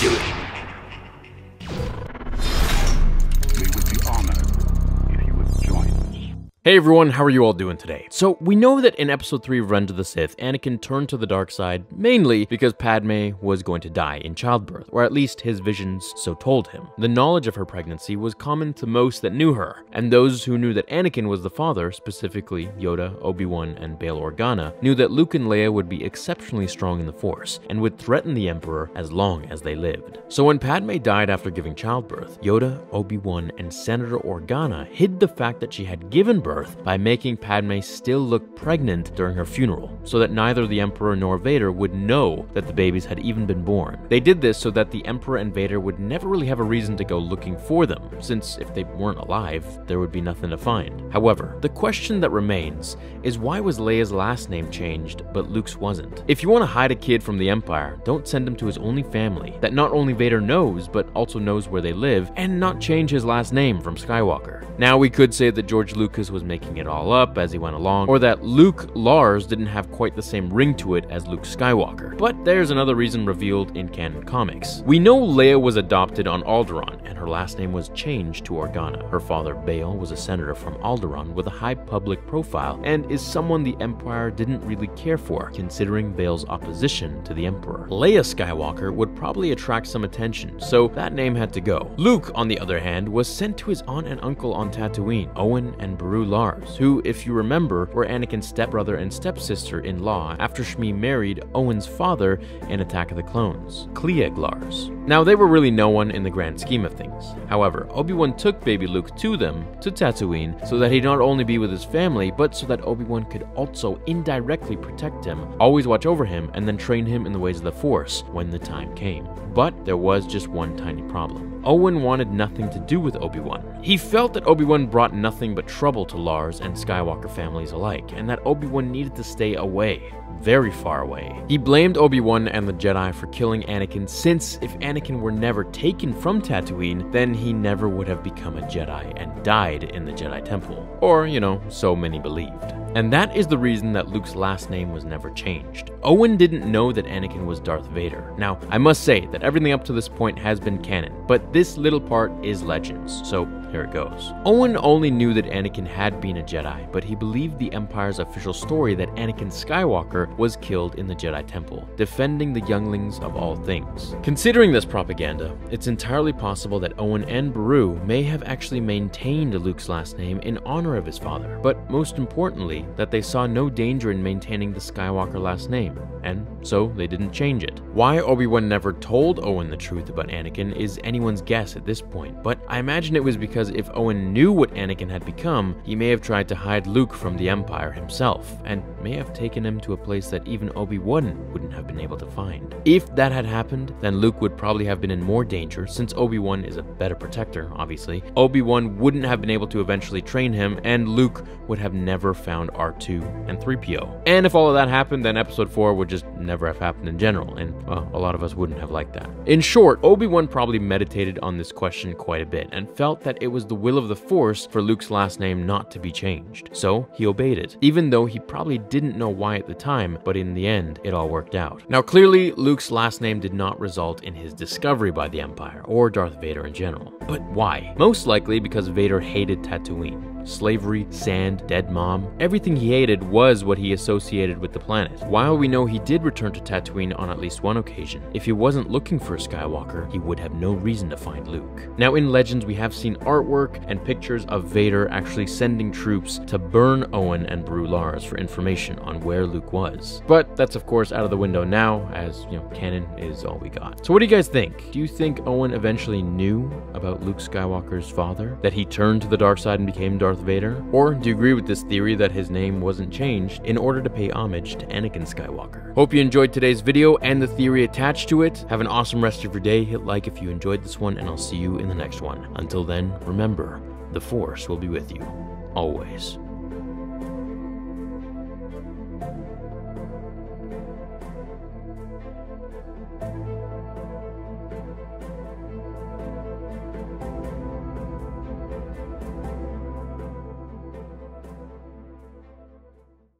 do it. Hey everyone, how are you all doing today? So, we know that in episode 3 of Revenge of the Sith, Anakin turned to the dark side mainly because Padme was going to die in childbirth, or at least his visions so told him. The knowledge of her pregnancy was common to most that knew her, and those who knew that Anakin was the father, specifically Yoda, Obi-Wan, and Bail Organa, knew that Luke and Leia would be exceptionally strong in the Force, and would threaten the Emperor as long as they lived. So when Padme died after giving childbirth, Yoda, Obi-Wan, and Senator Organa hid the fact that she had given birth by making Padme still look pregnant during her funeral, so that neither the Emperor nor Vader would know that the babies had even been born. They did this so that the Emperor and Vader would never really have a reason to go looking for them, since if they weren't alive, there would be nothing to find. However, the question that remains is why was Leia's last name changed, but Luke's wasn't? If you want to hide a kid from the Empire, don't send him to his only family that not only Vader knows, but also knows where they live, and not change his last name from Skywalker. Now, we could say that George Lucas was making it all up as he went along, or that Luke Lars didn't have quite the same ring to it as Luke Skywalker. But there's another reason revealed in canon comics. We know Leia was adopted on Alderaan, and her last name was changed to Organa. Her father, Bail, was a senator from Alderaan with a high public profile, and is someone the Empire didn't really care for, considering Bail's opposition to the Emperor. Leia Skywalker would probably attract some attention, so that name had to go. Luke, on the other hand, was sent to his aunt and uncle on Tatooine, Owen and Beru Lars, who, if you remember, were Anakin's stepbrother and stepsister-in-law after Shmi married Owen's father in Attack of the Clones, Cliegg Lars. Now, they were really no one in the grand scheme of things. However, Obi-Wan took baby Luke to them, to Tatooine, so that he'd not only be with his family, but so that Obi-Wan could also indirectly protect him, always watch over him, and then train him in the ways of the Force when the time came. But there was just one tiny problem. Owen wanted nothing to do with Obi-Wan. He felt that Obi-Wan brought nothing but trouble to Lars and Skywalker families alike, and that Obi-Wan needed to stay away, very far away. He blamed Obi-Wan and the Jedi for killing Anakin since if Anakin were never taken from Tatooine, then he never would have become a Jedi and died in the Jedi Temple. Or, you know, so many believed. And that is the reason that Luke's last name was never changed. Owen didn't know that Anakin was Darth Vader. Now, I must say that everything up to this point has been canon, but this little part is Legends, so here it goes. Owen only knew that Anakin had been a Jedi, but he believed the Empire's official story that Anakin Skywalker was killed in the Jedi Temple, defending the younglings of all things. Considering this propaganda, it's entirely possible that Owen and Beru may have actually maintained Luke's last name in honor of his father, but most importantly, that they saw no danger in maintaining the Skywalker last name, and so they didn't change it. Why Obi-Wan never told Owen the truth about Anakin is anyone's guess at this point, but I imagine it was because if Owen knew what Anakin had become, he may have tried to hide Luke from the Empire himself, and may have taken him to a place that even Obi-Wan wouldn't have been able to find. If that had happened, then Luke would probably have been in more danger, since Obi-Wan is a better protector, obviously. Obi-Wan wouldn't have been able to eventually train him, and Luke would have never found R2 and 3PO. And if all of that happened, then Episode 4 would just never have happened in general, and well, a lot of us wouldn't have liked that. In short, Obi-Wan probably meditated on this question quite a bit, and felt that it was the will of the Force for Luke's last name not to be changed. So he obeyed it, even though he probably didn't know why at the time, but in the end, it all worked out. Now clearly, Luke's last name did not result in his discovery by the Empire, or Darth Vader in general. But why? Most likely because Vader hated Tatooine. Slavery, sand, dead mom. Everything he hated was what he associated with the planet. While we know he did return to Tatooine on at least one occasion, if he wasn't looking for a Skywalker, he would have no reason to find Luke. Now in Legends, we have seen artwork and pictures of Vader actually sending troops to burn Owen and Beru Lars for information on where Luke was. But that's of course out of the window now, as you know, canon is all we got. So what do you guys think? Do you think Owen eventually knew about Luke Skywalker's father? That he turned to the dark side and became Darth Vader? Or do you agree with this theory that his name wasn't changed in order to pay homage to Anakin Skywalker? Hope you enjoyed today's video and the theory attached to it. Have an awesome rest of your day. Hit like if you enjoyed this one, and I'll see you in the next one. Until then, remember, the Force will be with you. Always.